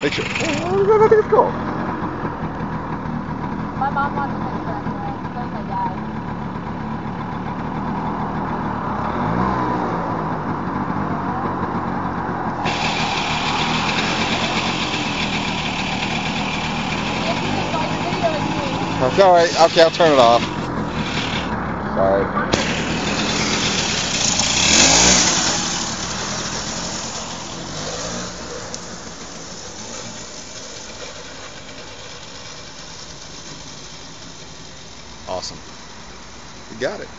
Make sure. Oh, I think it's cool. My mom wants a picture anyway. So my dad. If you just saw your video with me. That's all right. Okay, I'll turn it off. Sorry. Awesome. You got it.